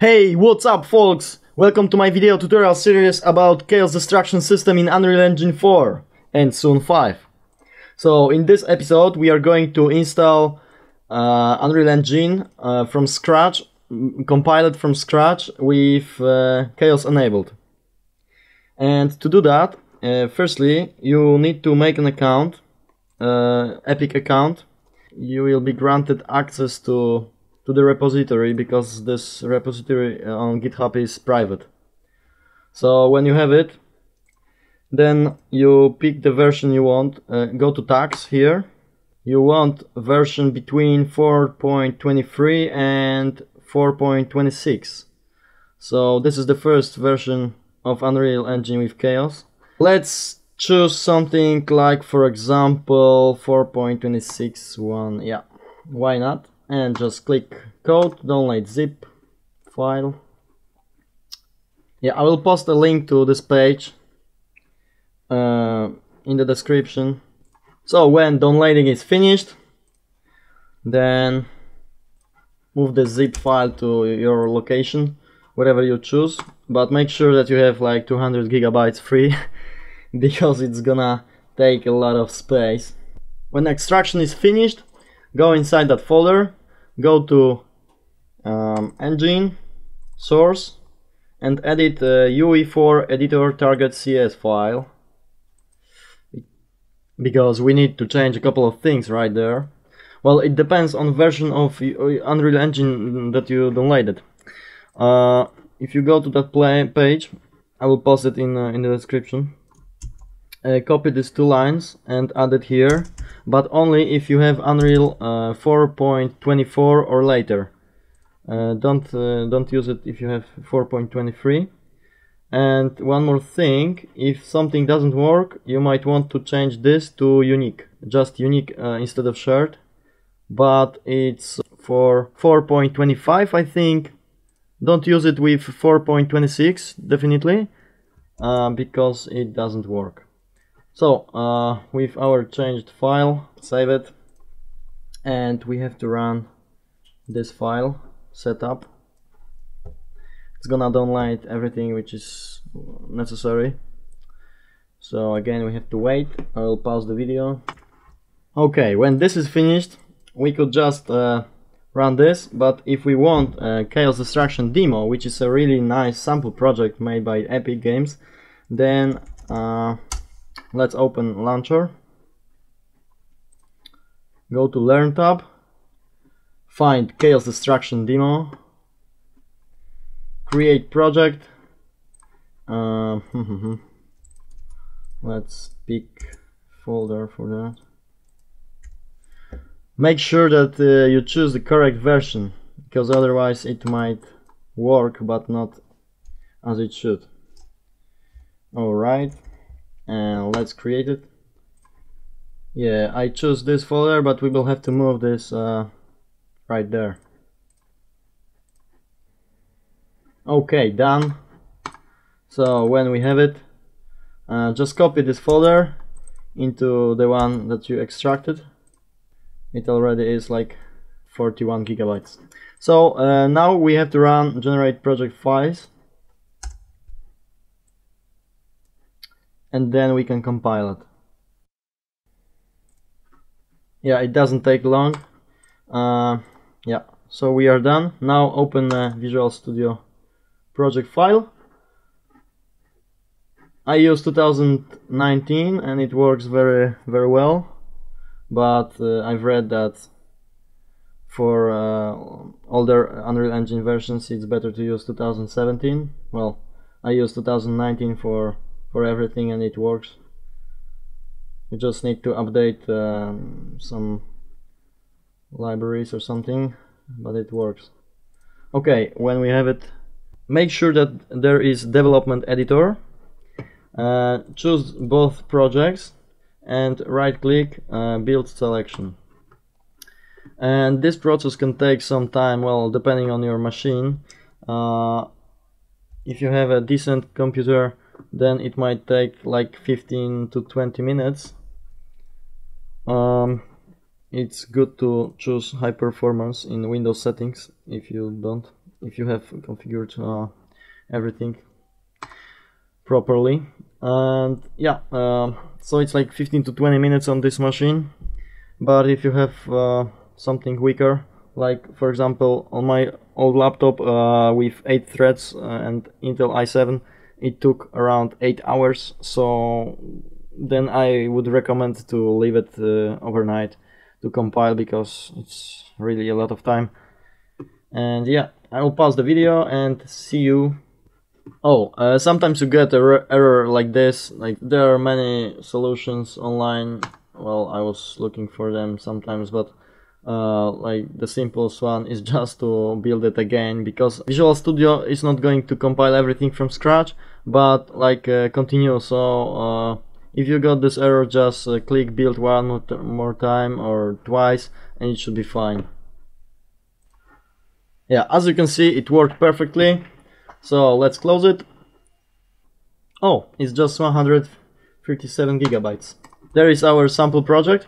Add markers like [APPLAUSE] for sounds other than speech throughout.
Hey, what's up folks? Welcome to my video tutorial series about Chaos Destruction System in Unreal Engine 4 and soon 5. So in this episode we are going to install uh, Unreal Engine uh, from scratch, compile it from scratch with uh, Chaos enabled. And to do that, uh, firstly you need to make an account, uh, Epic account. You will be granted access to to the repository because this repository uh, on GitHub is private. So when you have it, then you pick the version you want, uh, go to tags here. You want version between 4.23 and 4.26. So this is the first version of Unreal Engine with Chaos. Let's choose something like for example 4.26.1, yeah, why not? And just click code, download zip file. Yeah, I will post a link to this page uh, in the description. So when downloading is finished, then move the zip file to your location, whatever you choose, but make sure that you have like 200 gigabytes free [LAUGHS] because it's gonna take a lot of space. When extraction is finished, go inside that folder go to um, engine source and edit uh, UE4 editor target CS file. Because we need to change a couple of things right there. Well it depends on version of Unreal Engine that you downloaded. Uh, if you go to that play page I will post it in, uh, in the description uh, copy these two lines and add it here but only if you have Unreal uh, 4.24 or later. Uh, don't uh, don't use it if you have 4.23 and one more thing if something doesn't work you might want to change this to unique just unique uh, instead of shared. But it's for 4.25 I think. Don't use it with 4.26 definitely uh, because it doesn't work so uh, with our changed file save it and we have to run this file setup. It's gonna download everything which is necessary. So again we have to wait. I will pause the video. Okay when this is finished we could just uh, run this but if we want a Chaos Destruction demo which is a really nice sample project made by Epic Games then uh, let's open launcher. Go to learn tab. Find chaos destruction demo. Create project. Uh, [LAUGHS] let's pick folder for that. Make sure that uh, you choose the correct version because otherwise it might work but not as it should. Alright and let's create it. Yeah I choose this folder but we will have to move this uh, right there. Okay done. So when we have it uh, just copy this folder into the one that you extracted. It already is like 41 gigabytes. So uh, now we have to run generate project files and then we can compile it. Yeah, it doesn't take long. Uh, yeah, so we are done. Now open uh, Visual Studio project file. I use 2019 and it works very very well but uh, I've read that for uh, older Unreal Engine versions it's better to use 2017 well I use 2019 for for everything and it works. You just need to update um, some libraries or something but it works. Okay when we have it make sure that there is development editor. Uh, choose both projects and right click uh, build selection. And this process can take some time well depending on your machine. Uh, if you have a decent computer then it might take like 15 to 20 minutes. Um, it's good to choose high performance in Windows settings if you don't if you have configured uh, everything properly. And yeah uh, so it's like 15 to 20 minutes on this machine. But if you have uh, something weaker like for example on my old laptop uh, with 8 threads uh, and Intel i7 it took around 8 hours so then I would recommend to leave it uh, overnight to compile because it's really a lot of time. And yeah I will pause the video and see you. Oh uh, sometimes you get a error like this like there are many solutions online. Well I was looking for them sometimes but uh, like the simplest one is [LAUGHS] just to build it again because Visual Studio is not going to compile everything from scratch but like uh, continue. So uh, if you got this error just uh, click build one more time or twice and it should be fine. Yeah as you can see it worked perfectly. So let's close it. Oh it's just 137 gigabytes. There is our sample project.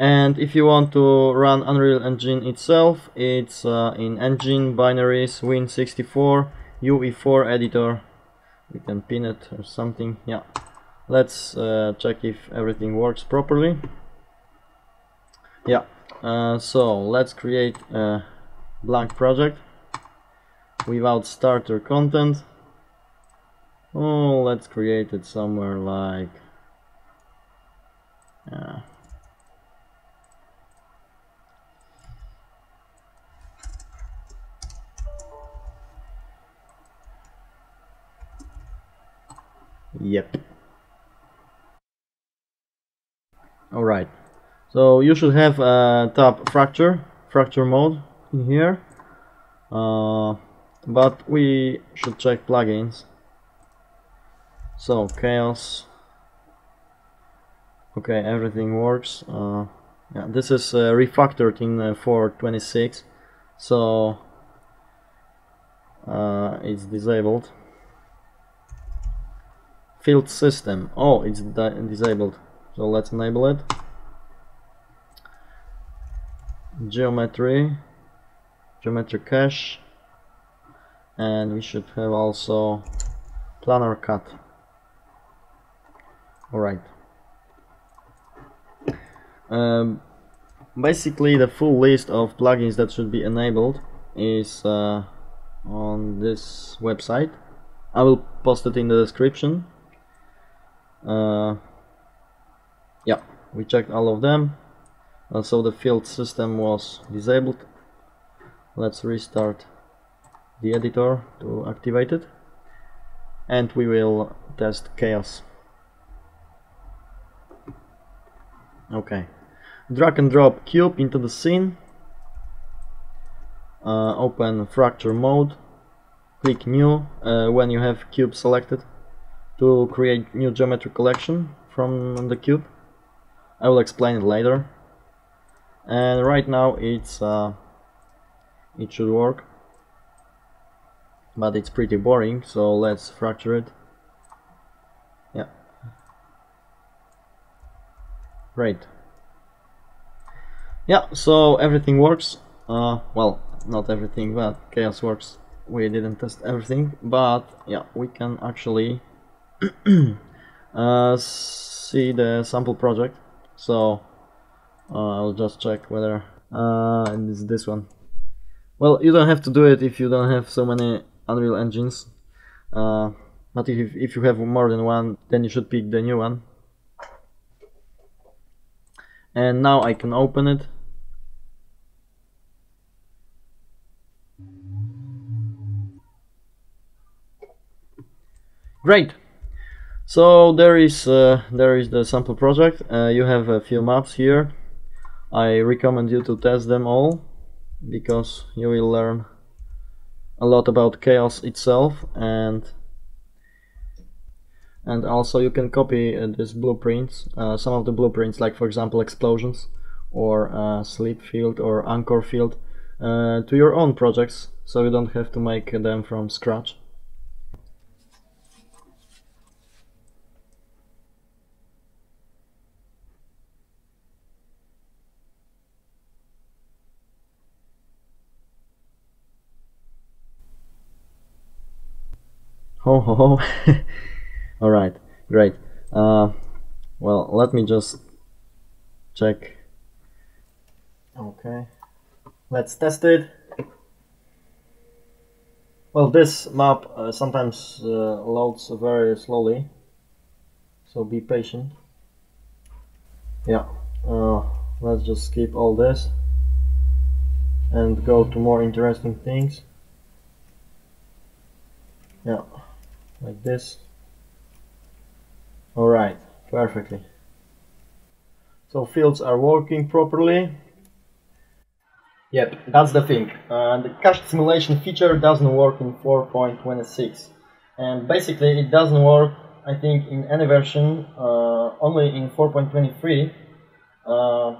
And if you want to run Unreal Engine itself it's uh, in engine binaries win64 UE4 editor we can pin it or something. Yeah. Let's uh, check if everything works properly. Yeah. Uh, so let's create a blank project without starter content. Oh let's create it somewhere like uh, Yep. Alright. So you should have a tab fracture, fracture mode in here. Uh, but we should check plugins. So chaos. Okay, everything works. Uh, yeah, this is uh, refactored in uh, 426, so uh, it's disabled field system. Oh it's disabled. So let's enable it. Geometry. Geometry cache. And we should have also planar cut. Alright. Um, basically the full list of plugins that should be enabled is uh, on this website. I will post it in the description uh, yeah we checked all of them. And so the field system was disabled. Let's restart the editor to activate it. And we will test chaos. Okay. Drag and drop cube into the scene. Uh, open fracture mode. Click new uh, when you have cube selected to create new geometry collection from the cube. I will explain it later. And right now it's uh, it should work, but it's pretty boring. So let's fracture it. Yeah. Great. Yeah. So everything works. Uh, well, not everything, but chaos works. We didn't test everything, but yeah, we can actually [CLEARS THROAT] uh, see the sample project. So uh, I'll just check whether uh, this one. Well you don't have to do it if you don't have so many Unreal engines. Uh, but if, if you have more than one then you should pick the new one. And now I can open it. Great! So there is uh, there is the sample project. Uh, you have a few maps here. I recommend you to test them all because you will learn a lot about chaos itself and and also you can copy uh, these blueprints, uh, some of the blueprints like for example explosions or uh, sleep field or anchor field uh, to your own projects so you don't have to make them from scratch. Ho ho ho. [LAUGHS] Alright, great. Uh, well, let me just check. Okay, let's test it. Well, this map uh, sometimes uh, loads very slowly, so be patient. Yeah, uh, let's just skip all this and go to more interesting things. Yeah, like this. Alright, perfectly. So fields are working properly. Yep, that's the thing. Uh, the cache simulation feature doesn't work in 4.26. And basically it doesn't work, I think, in any version, uh, only in 4.23. Uh,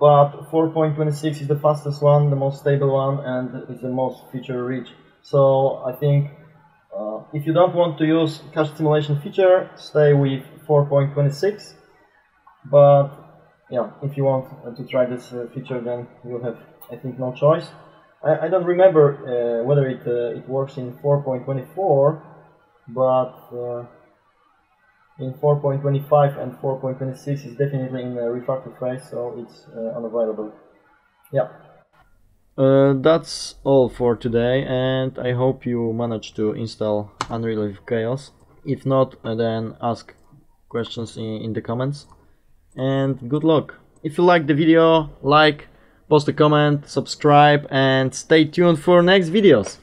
but 4.26 is the fastest one, the most stable one, and is the most feature rich. So I think uh, if you don't want to use cache simulation feature, stay with 4.26. But yeah, if you want to try this uh, feature, then you have, I think, no choice. I, I don't remember uh, whether it uh, it works in 4.24, but uh, in 4.25 and 4.26 is definitely in the refactor phase, so it's unavailable. Yeah. Uh, that's all for today and I hope you managed to install Unreal with Chaos. If not, uh, then ask questions in, in the comments. And good luck! If you like the video, like, post a comment, subscribe and stay tuned for next videos.